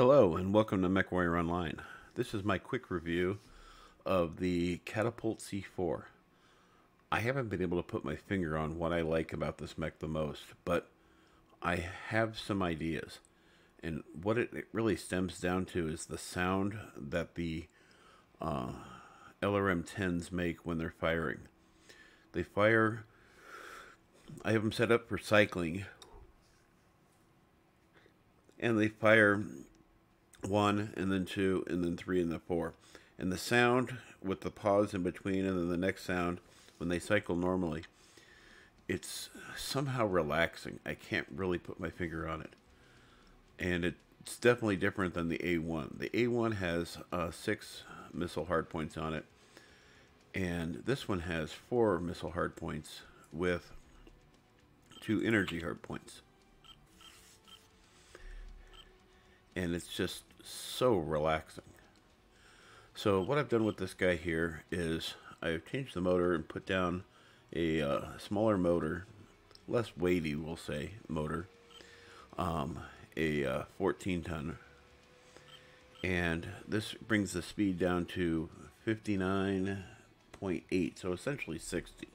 Hello and welcome to MechWarrior Online. This is my quick review of the Catapult C4. I haven't been able to put my finger on what I like about this mech the most, but I have some ideas. And what it, really stems down to is the sound that the uh, LRM-10s make when they're firing. They fire, I have them set up for cycling, and they fire one and then two and then three and then four. And the sound with the pause in between and then the next sound when they cycle normally, it's somehow relaxing. I can't really put my finger on it. And it's definitely different than the A1. The A1 has uh, six missile hardpoints on it. And this one has four missile hardpoints with two energy hardpoints. And it's just so relaxing. So what I've done with this guy here is I've changed the motor and put down a uh, smaller motor, less weighty, we'll say, motor, um, a uh, 14 ton. And this brings the speed down to 59.8, so essentially 60,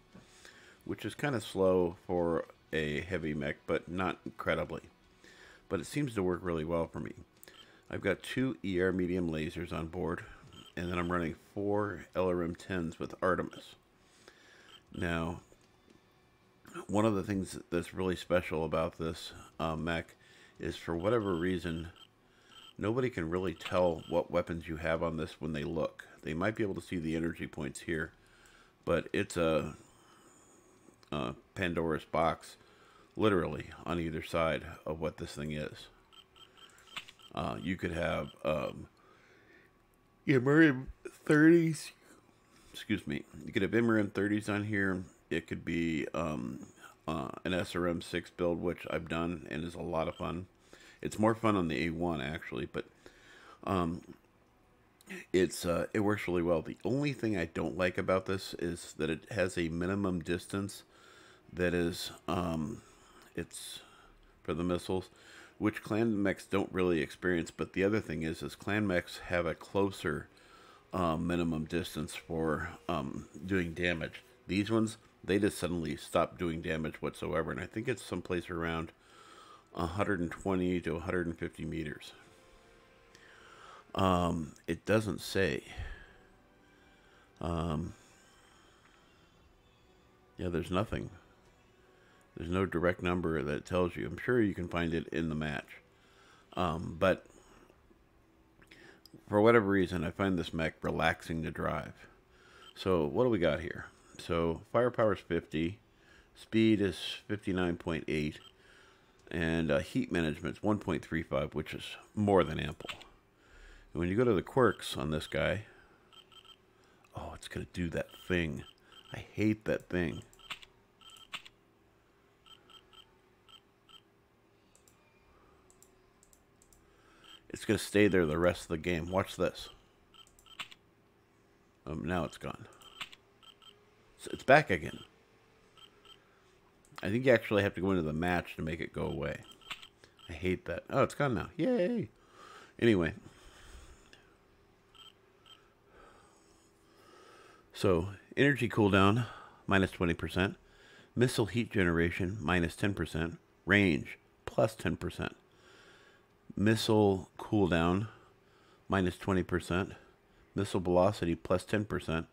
which is kind of slow for a heavy mech, but not incredibly. But it seems to work really well for me. I've got two ER medium lasers on board, and then I'm running four LRM-10s with Artemis. Now, one of the things that's really special about this uh, mech is for whatever reason, nobody can really tell what weapons you have on this when they look. They might be able to see the energy points here, but it's a, a Pandora's box, literally, on either side of what this thing is. Uh, you could have um, MRM 30s. Excuse me. You could have MRM 30s on here. It could be um, uh, an SRM 6 build, which I've done and is a lot of fun. It's more fun on the A1 actually, but um, it's uh, it works really well. The only thing I don't like about this is that it has a minimum distance that is um, it's for the missiles which clan mechs don't really experience. But the other thing is, is clan mechs have a closer um, minimum distance for um, doing damage. These ones, they just suddenly stop doing damage whatsoever, and I think it's someplace around 120 to 150 meters. Um, it doesn't say. Um, yeah, there's nothing. There's no direct number that tells you. I'm sure you can find it in the match. Um, but for whatever reason, I find this mech relaxing to drive. So what do we got here? So firepower is 50, speed is 59.8, and uh, heat management is 1.35, which is more than ample. And when you go to the quirks on this guy, oh, it's going to do that thing. I hate that thing. It's going to stay there the rest of the game. Watch this. Um, now it's gone. So it's back again. I think you actually have to go into the match to make it go away. I hate that. Oh, it's gone now. Yay. Anyway. So, energy cooldown, minus 20%. Missile heat generation, minus 10%. Range, plus 10% missile cooldown minus 20%, missile velocity plus 10%,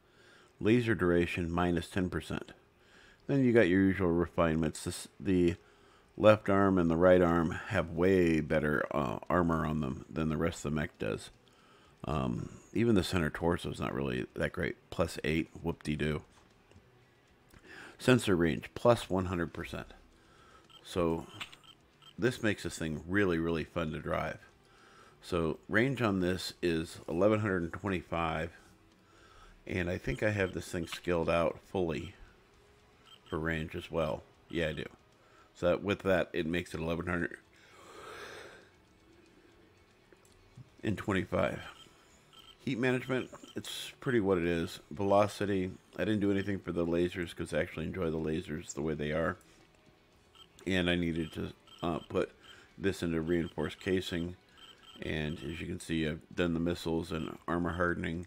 laser duration minus 10%. Then you got your usual refinements. This, the left arm and the right arm have way better uh, armor on them than the rest of the mech does. Um, even the center torso is not really that great. Plus 8, whoop-de-doo. Sensor range, plus 100%. So this makes this thing really, really fun to drive. So range on this is 1125 and I think I have this thing scaled out fully for range as well. Yeah, I do. So that, with that, it makes it 1100 and 25. Heat management, it's pretty what it is. Velocity, I didn't do anything for the lasers because I actually enjoy the lasers the way they are. And I needed to uh, put this into reinforced casing And as you can see, I've done the missiles and armor hardening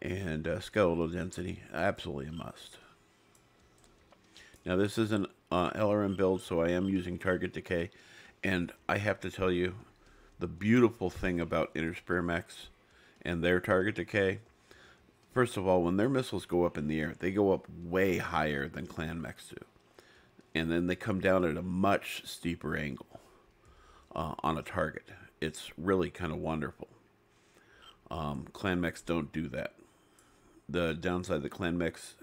and uh, skeletal density. Absolutely a must. Now this is an uh, LRM build, so I am using target decay. And I have to tell you, the beautiful thing about Inner Sphere mechs and their target decay, first of all, when their missiles go up in the air, they go up way higher than clan mechs do. And then they come down at a much steeper angle uh, on a target. It's really kind of wonderful. Um, clan mechs don't do that. The downside the clan mechs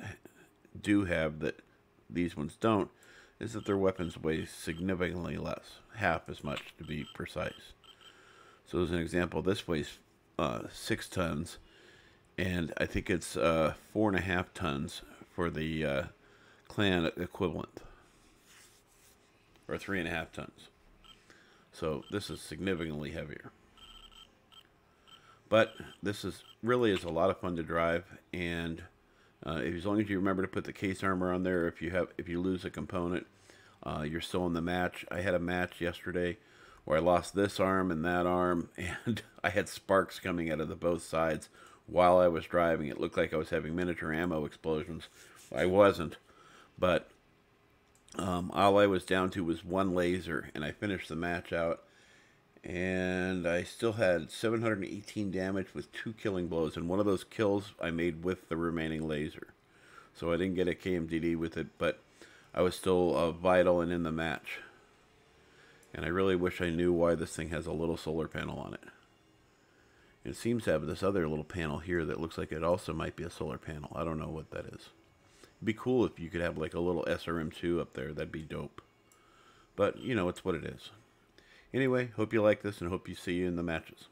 do have that these ones don't is that their weapons weigh significantly less, half as much to be precise. So as an example, this weighs uh, six tons, and I think it's uh, four and a half tons for the uh, clan equivalent, or three and a half tons. So this is significantly heavier. But this is really is a lot of fun to drive, and uh, as long as you remember to put the case armor on there, if you have if you lose a component, uh, you're still in the match. I had a match yesterday where I lost this arm and that arm, and I had sparks coming out of the both sides while I was driving. It looked like I was having miniature ammo explosions. I wasn't, but um, all I was down to was one laser, and I finished the match out. And I still had 718 damage with two killing blows, and one of those kills I made with the remaining laser. So I didn't get a KMDD with it, but I was still uh, vital and in the match. And I really wish I knew why this thing has a little solar panel on it. It seems to have this other little panel here that looks like it also might be a solar panel. I don't know what that is. Be cool if you could have like a little SRM2 up there. That'd be dope. But, you know, it's what it is. Anyway, hope you like this and hope you see you in the matches.